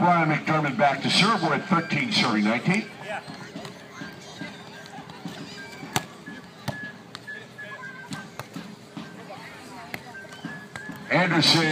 Brian McDermott back to serve. We're at 13 serving 19. Anderson